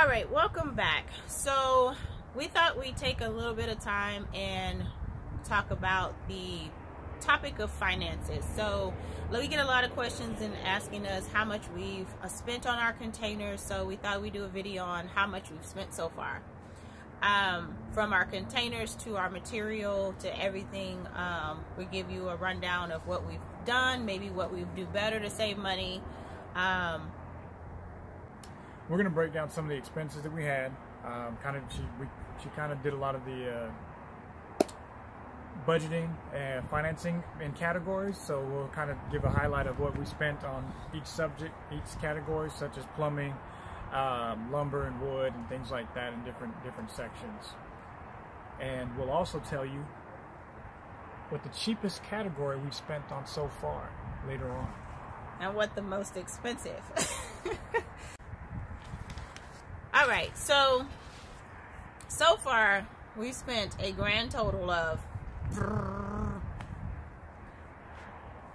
All right, welcome back. So we thought we'd take a little bit of time and talk about the topic of finances. So we get a lot of questions and asking us how much we've uh, spent on our containers. So we thought we'd do a video on how much we've spent so far. Um, from our containers to our material to everything, um, we give you a rundown of what we've done, maybe what we do better to save money. Um, we're going to break down some of the expenses that we had. Um, kind of, she we, she kind of did a lot of the uh, budgeting and financing in categories. So we'll kind of give a highlight of what we spent on each subject, each category, such as plumbing, um, lumber and wood, and things like that in different different sections. And we'll also tell you what the cheapest category we've spent on so far later on. And what the most expensive. All right, so so far we spent a grand total of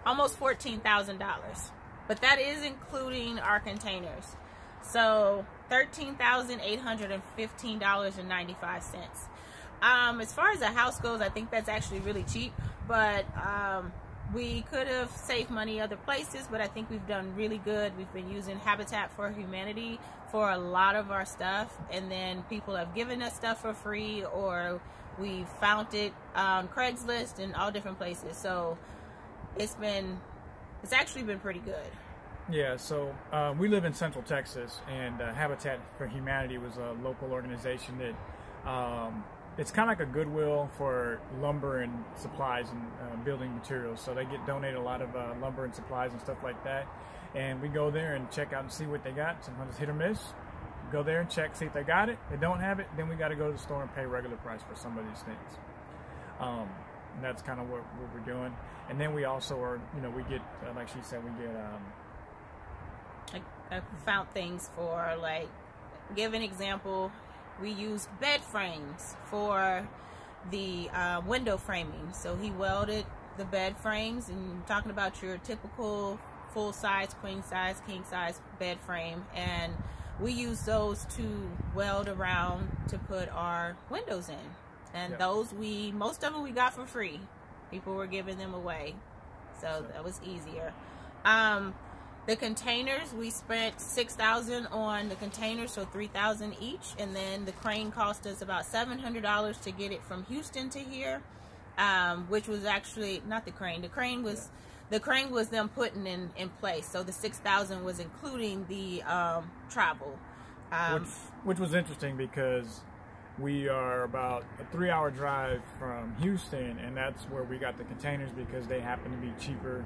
almost fourteen thousand dollars, but that is including our containers. So thirteen thousand eight hundred and fifteen dollars and ninety five cents. Um, as far as the house goes, I think that's actually really cheap, but um, we could have saved money other places, but I think we've done really good. We've been using Habitat for Humanity for a lot of our stuff, and then people have given us stuff for free, or we found it on Craigslist and all different places. So it's been, it's actually been pretty good. Yeah, so uh, we live in Central Texas, and uh, Habitat for Humanity was a local organization that um, it's kind of like a goodwill for lumber and supplies and uh, building materials. So they get donated a lot of uh, lumber and supplies and stuff like that. And we go there and check out and see what they got. Sometimes it's hit or miss. Go there and check, see if they got it. If They don't have it, then we got to go to the store and pay regular price for some of these things. Um, that's kind of what, what, we're doing. And then we also are, you know, we get, uh, like she said, we get. Um, I, I found things for like, give an example we used bed frames for the uh, window framing. So he welded the bed frames and talking about your typical full size, queen size, king size bed frame. And we use those to weld around to put our windows in. And those we, most of them we got for free. People were giving them away. So that was easier. Um, the containers, we spent 6000 on the containers, so 3000 each. And then the crane cost us about $700 to get it from Houston to here, um, which was actually, not the crane, the crane was, the crane was them putting in, in place. So the 6000 was including the um, travel. Um, which, which was interesting because we are about a three hour drive from Houston, and that's where we got the containers because they happen to be cheaper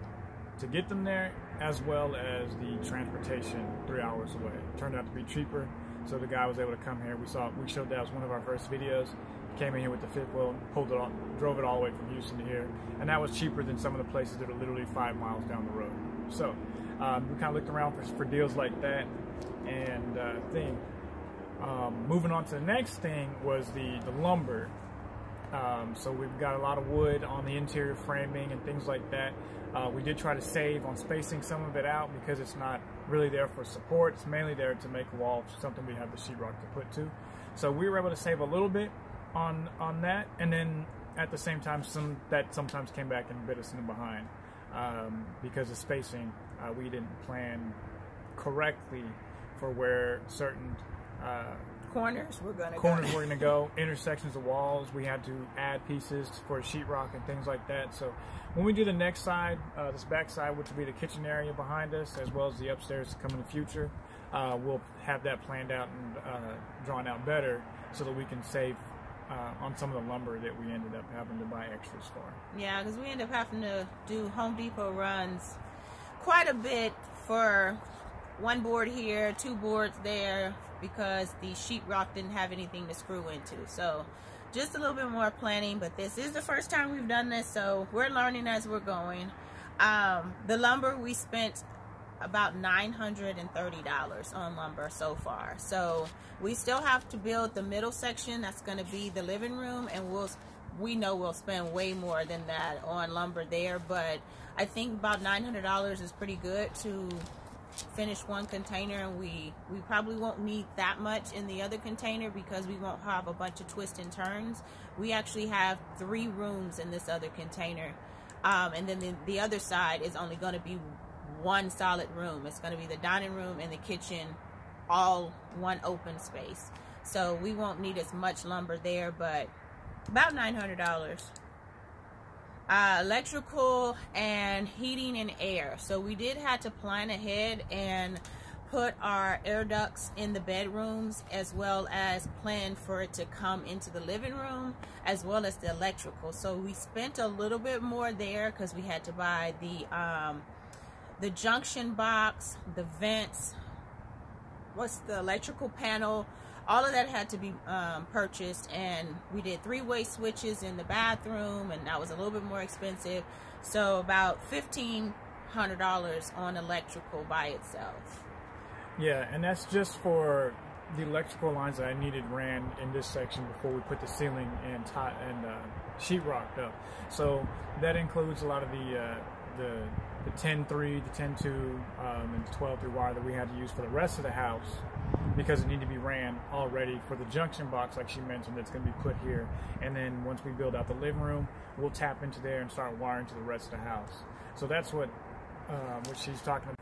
to get them there as well as the transportation three hours away. It turned out to be cheaper, so the guy was able to come here. We saw, we showed that was one of our first videos. Came in here with the fifth wheel, pulled it on, drove it all the way from Houston to here, and that was cheaper than some of the places that are literally five miles down the road. So um, we kind of looked around for, for deals like that, and uh, thing. Um, moving on to the next thing was the the lumber. Um, so we've got a lot of wood on the interior framing and things like that. Uh, we did try to save on spacing some of it out because it's not really there for support. It's mainly there to make a wall, something we have the sheetrock to put to. So we were able to save a little bit on on that, and then at the same time, some that sometimes came back and bit us in the behind um, because of spacing. Uh, we didn't plan correctly for where certain uh, corners we're going to corners go. we're going to go intersections of walls we had to add pieces for sheetrock and things like that so when we do the next side uh, this back side which will be the kitchen area behind us as well as the upstairs to come in the future uh, we'll have that planned out and uh, drawn out better so that we can save uh, on some of the lumber that we ended up having to buy extras for yeah because we end up having to do home depot runs quite a bit for one board here two boards there because the sheetrock didn't have anything to screw into. So just a little bit more planning, but this is the first time we've done this, so we're learning as we're going. Um, the lumber, we spent about $930 on lumber so far. So we still have to build the middle section. That's going to be the living room, and we'll we know we'll spend way more than that on lumber there, but I think about $900 is pretty good to finish one container and we we probably won't need that much in the other container because we won't have a bunch of twists and turns. We actually have three rooms in this other container. Um, and then the, the other side is only going to be one solid room. It's going to be the dining room and the kitchen all one open space. So we won't need as much lumber there but about $900 uh, electrical and heating and air. So we did have to plan ahead and put our air ducts in the bedrooms as well as plan for it to come into the living room as well as the electrical. So we spent a little bit more there because we had to buy the um, the junction box, the vents, what's the electrical panel, all of that had to be um, purchased and we did three-way switches in the bathroom and that was a little bit more expensive. So about $1,500 on electrical by itself. Yeah and that's just for the electrical lines that I needed ran in this section before we put the ceiling and tie and uh, sheetrocked up. So that includes a lot of the uh, the the 10-3, the 10-2, um, and the 12-3 wire that we had to use for the rest of the house because it needed to be ran already for the junction box, like she mentioned, that's going to be put here. And then once we build out the living room, we'll tap into there and start wiring to the rest of the house. So that's what um, what she's talking about.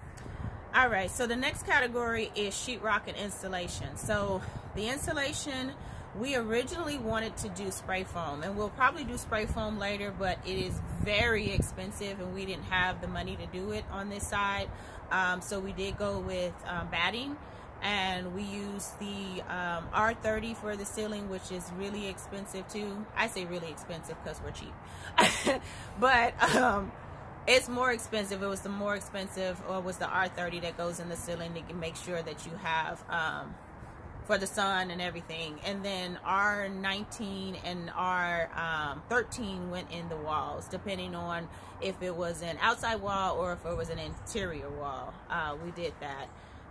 All right, so the next category is sheetrock and insulation. So the insulation, we originally wanted to do spray foam and we'll probably do spray foam later but it is very expensive and we didn't have the money to do it on this side um, so we did go with um, batting and we used the um, R30 for the ceiling which is really expensive too I say really expensive because we're cheap but um, it's more expensive it was the more expensive or was the R30 that goes in the ceiling to make sure that you have um, for the sun and everything. And then R19 and our um, 13 went in the walls, depending on if it was an outside wall or if it was an interior wall. Uh, we did that.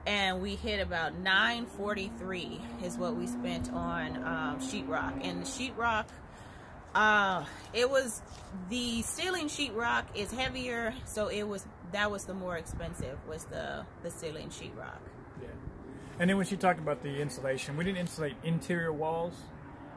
And we hit about 943 is what we spent on um, sheetrock. And the sheetrock, uh, it was the ceiling sheetrock is heavier, so it was that was the more expensive was the the ceiling sheetrock. Yeah. And then when she talked about the insulation, we didn't insulate interior walls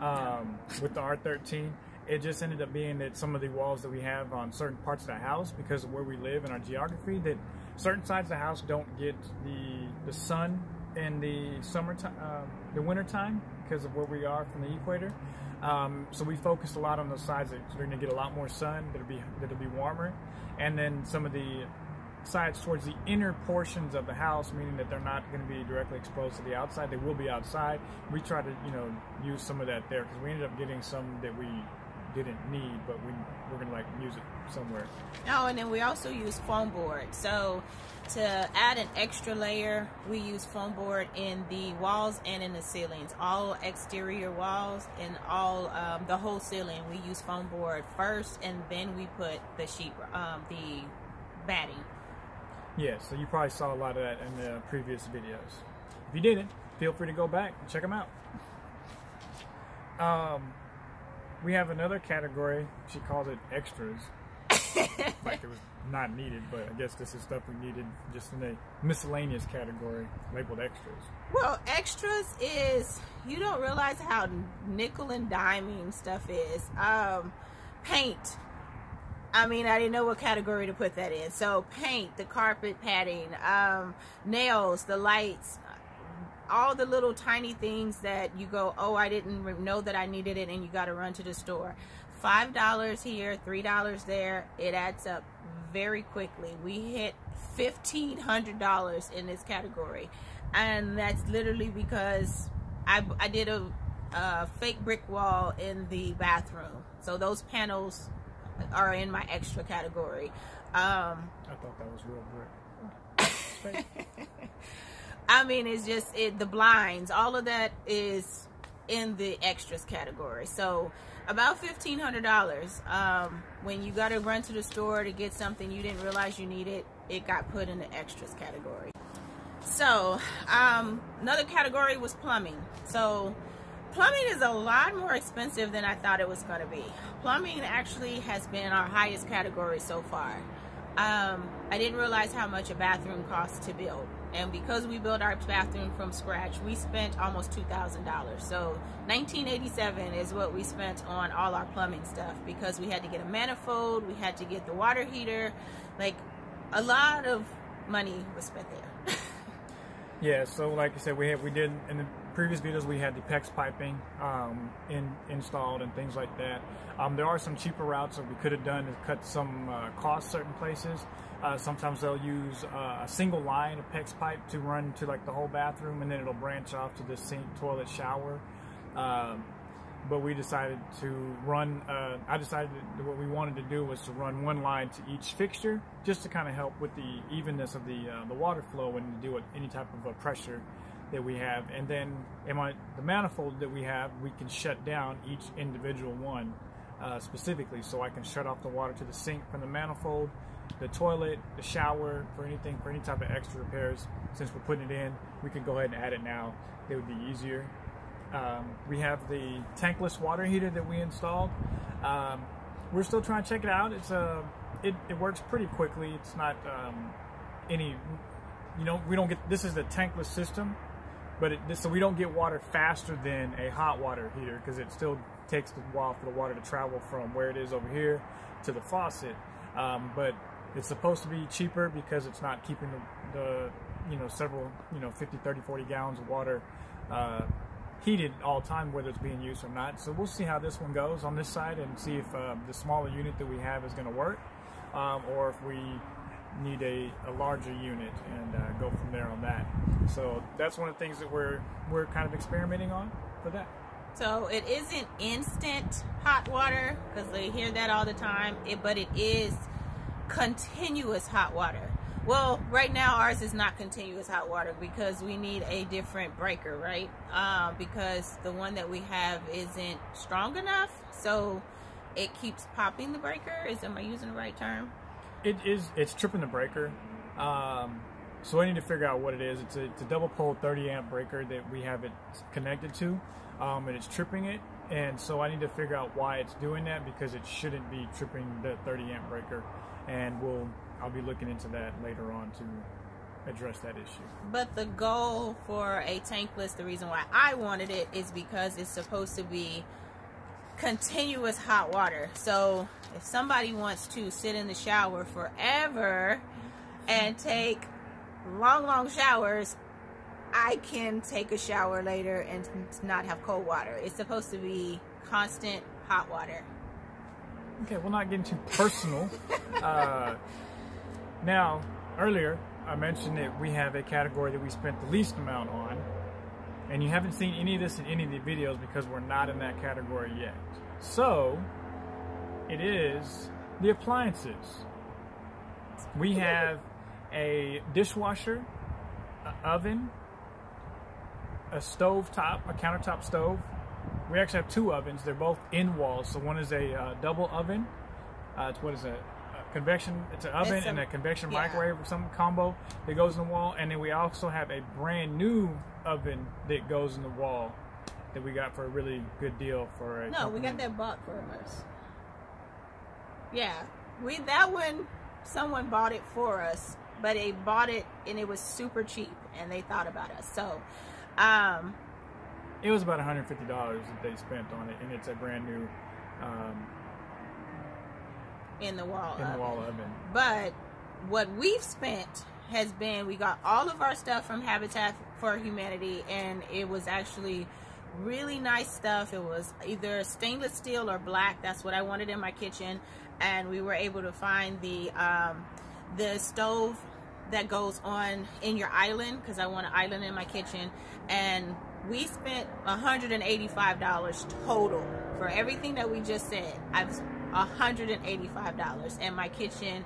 um, with the R13. It just ended up being that some of the walls that we have on certain parts of the house, because of where we live and our geography, that certain sides of the house don't get the the sun in the summertime, uh, the winter time, because of where we are from the equator. Um, so we focused a lot on those sides that are going to get a lot more sun, that'll be that'll be warmer, and then some of the sides towards the inner portions of the house, meaning that they're not going to be directly exposed to the outside. They will be outside. We try to, you know, use some of that there because we ended up getting some that we didn't need, but we we're going to like use it somewhere. Oh, and then we also use foam board. So to add an extra layer, we use foam board in the walls and in the ceilings. All exterior walls and all um, the whole ceiling, we use foam board first, and then we put the sheet, um, the batting. Yeah, so you probably saw a lot of that in the previous videos. If you didn't, feel free to go back and check them out. Um, we have another category. She calls it extras. like it was not needed, but I guess this is stuff we needed just in a miscellaneous category labeled extras. Well, extras is you don't realize how nickel and diming stuff is. Um, paint I mean, I didn't know what category to put that in. So paint, the carpet padding, um, nails, the lights, all the little tiny things that you go, oh, I didn't know that I needed it, and you got to run to the store. Five dollars here, three dollars there. It adds up very quickly. We hit fifteen hundred dollars in this category, and that's literally because I I did a, a fake brick wall in the bathroom. So those panels are in my extra category. Um, I thought that was real brick. I mean, it's just it, the blinds, all of that is in the extras category. So about fifteen hundred dollars. Um, when you got to run to the store to get something you didn't realize you needed, it got put in the extras category. So um, another category was plumbing. So plumbing is a lot more expensive than I thought it was going to be. Plumbing actually has been our highest category so far. Um, I didn't realize how much a bathroom costs to build. And because we built our bathroom from scratch, we spent almost $2,000. So 1987 is what we spent on all our plumbing stuff because we had to get a manifold, we had to get the water heater, like a lot of money was spent there. yeah, so like I said, we had we did in the previous videos we had the PEX piping um, in, installed and things like that. Um, there are some cheaper routes that we could have done to cut some uh, costs certain places. Uh, sometimes they'll use uh, a single line of PEX pipe to run to like the whole bathroom and then it'll branch off to the sink, toilet, shower. Um, but we decided to run, uh, I decided what we wanted to do was to run one line to each fixture just to kind of help with the evenness of the, uh, the water flow and to deal with any type of pressure that we have. And then my, the manifold that we have, we can shut down each individual one uh, specifically. So I can shut off the water to the sink from the manifold, the toilet, the shower, for anything, for any type of extra repairs. Since we're putting it in, we can go ahead and add it now. It would be easier. Um, we have the tankless water heater that we installed. Um, we're still trying to check it out. It's a, uh, it, it works pretty quickly. It's not um, any, you know, we don't get, this is the tankless system, but it, so we don't get water faster than a hot water heater because it still takes a while for the water to travel from where it is over here to the faucet. Um, but it's supposed to be cheaper because it's not keeping the, the, you know several you know 50 30 40 gallons of water uh, heated all time whether it's being used or not so we'll see how this one goes on this side and see if uh, the smaller unit that we have is going to work um, or if we need a, a larger unit and uh, go from there on that so that's one of the things that we're we're kind of experimenting on for that so it isn't instant hot water because they hear that all the time it, but it is continuous hot water well, right now ours is not continuous hot water because we need a different breaker, right? Uh, because the one that we have isn't strong enough, so it keeps popping the breaker. Is am I using the right term? It is. It's tripping the breaker. Um, so I need to figure out what it is. It's a, it's a double pole 30 amp breaker that we have it connected to, um, and it's tripping it. And so I need to figure out why it's doing that because it shouldn't be tripping the 30 amp breaker. And we'll I'll be looking into that later on to address that issue. But the goal for a tankless, the reason why I wanted it is because it's supposed to be continuous hot water. So if somebody wants to sit in the shower forever and take long, long showers, I can take a shower later and not have cold water. It's supposed to be constant hot water. Okay, we're not getting too personal. uh, now, earlier, I mentioned that we have a category that we spent the least amount on, and you haven't seen any of this in any of the videos because we're not in that category yet. So, it is the appliances. We have a dishwasher, an oven, a stove top, a countertop stove. We actually have two ovens. They're both in walls. So one is a uh, double oven. Uh, it's what is it? convection it's an oven it's a, and a convection yeah. microwave or some combo that goes in the wall and then we also have a brand new oven that goes in the wall that we got for a really good deal for a no company. we got that bought for us yeah we that one someone bought it for us but they bought it and it was super cheap and they thought about us so um it was about $150 that they spent on it and it's a brand new um, in the wall in oven. the wall oven. But what we've spent has been we got all of our stuff from Habitat for Humanity, and it was actually really nice stuff. It was either stainless steel or black. That's what I wanted in my kitchen, and we were able to find the um, the stove that goes on in your island because I want an island in my kitchen, and we spent $185 total for everything that we just said. I've $185 and my kitchen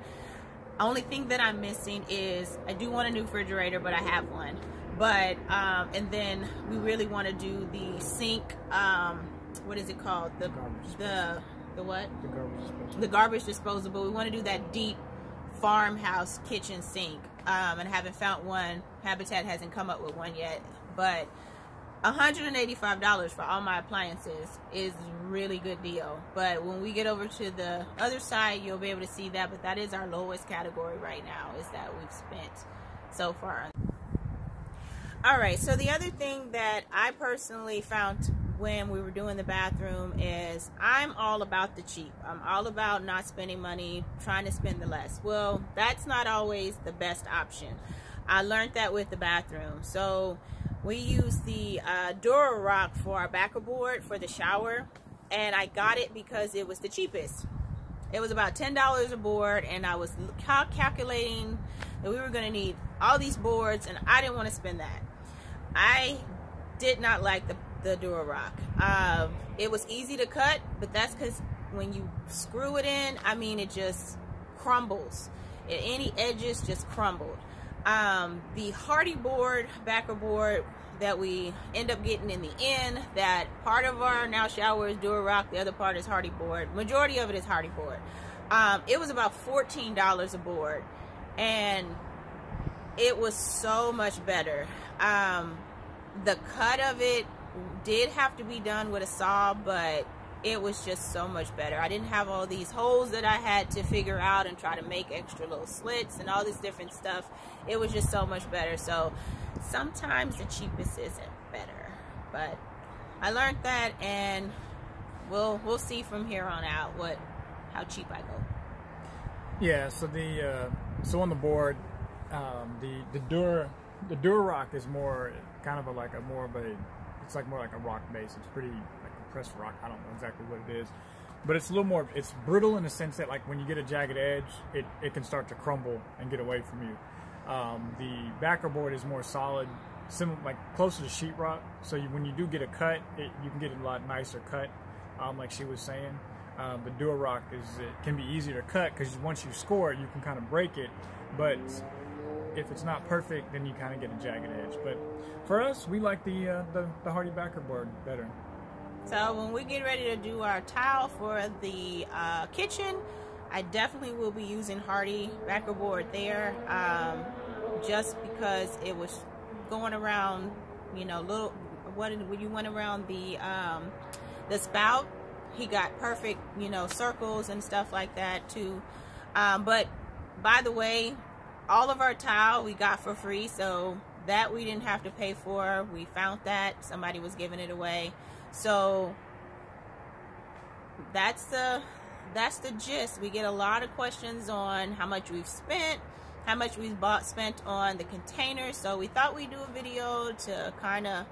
only thing that I'm missing is I do want a new refrigerator but I have one but um, and then we really want to do the sink um, what is it called the the the what the garbage disposable, the garbage disposable. we want to do that deep farmhouse kitchen sink um, and I haven't found one Habitat hasn't come up with one yet but $185 for all my appliances is really good deal. But when we get over to the other side, you'll be able to see that. But that is our lowest category right now is that we've spent so far. All right, so the other thing that I personally found when we were doing the bathroom is I'm all about the cheap. I'm all about not spending money, trying to spend the less. Well, that's not always the best option. I learned that with the bathroom. So we use the uh, Dura-Rock for our backer board for the shower, and I got it because it was the cheapest. It was about $10 a board, and I was cal calculating that we were going to need all these boards, and I didn't want to spend that. I did not like the, the Dura-Rock. Um, it was easy to cut, but that's because when you screw it in, I mean, it just crumbles. Any edges just crumbled. Um, the Hardie board, backer board that we end up getting in the end, that part of our now shower is Dura-Rock, the other part is Hardie board. Majority of it is Hardie board. Um, it was about $14 a board. And it was so much better. Um, the cut of it did have to be done with a saw, but it was just so much better. I didn't have all these holes that I had to figure out and try to make extra little slits and all this different stuff. It was just so much better. So sometimes the cheapest isn't better, but I learned that and we'll we'll see from here on out what how cheap I go. Yeah, so the uh, so on the board, um, the the Dur the Dura-Rock is more kind of a, like a more of a it's like more like a rock base. It's pretty like compressed rock. I don't know exactly what it is, but it's a little more. It's brittle in the sense that like when you get a jagged edge, it it can start to crumble and get away from you. Um, the backer board is more solid, similar like closer to sheetrock. So you, when you do get a cut, it, you can get a lot nicer cut, um, like she was saying. Um, the Dura-Rock is it can be easier to cut because once you score it, you can kind of break it. But if it's not perfect, then you kind of get a jagged edge. But for us, we like the uh, the, the Hardie backer board better. So when we get ready to do our tile for the uh, kitchen, I definitely will be using Hardie backer board there, um, just because it was going around, you know, little what when you went around the um, the spout, he got perfect, you know, circles and stuff like that too. Um, but by the way, all of our tile we got for free, so that we didn't have to pay for. We found that somebody was giving it away. So that's the that's the gist. We get a lot of questions on how much we've spent, how much we've bought spent on the containers. So we thought we'd do a video to kind of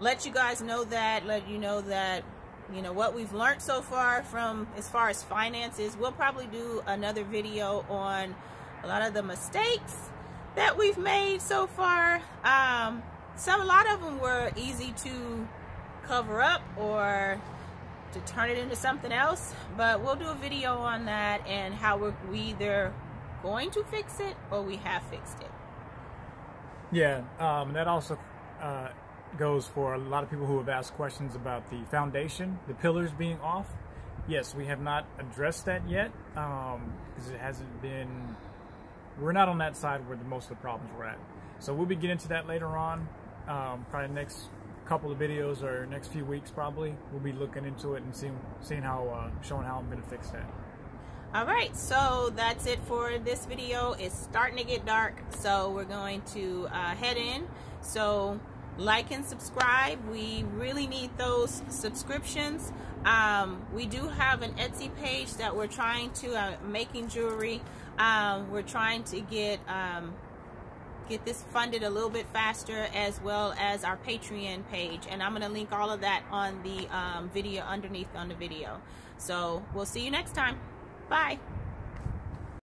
let you guys know that, let you know that you know what we've learned so far from as far as finances. We'll probably do another video on a lot of the mistakes that we've made so far. Um, some, a lot of them were easy to cover up or to turn it into something else. But we'll do a video on that and how we're we either going to fix it or we have fixed it. Yeah, um, that also uh, goes for a lot of people who have asked questions about the foundation, the pillars being off. Yes, we have not addressed that yet because um, it hasn't been we're not on that side where the, most of the problems were at. So we'll be getting into that later on. Um, probably next couple of videos or next few weeks probably. We'll be looking into it and seeing seeing how uh, showing how I'm going to fix that. All right, so that's it for this video. It's starting to get dark, so we're going to uh, head in. So like and subscribe. We really need those subscriptions. Um, we do have an Etsy page that we're trying to uh, making jewelry. Um, we're trying to get um, get this funded a little bit faster as well as our Patreon page. And I'm going to link all of that on the um, video underneath on the video. So we'll see you next time. Bye.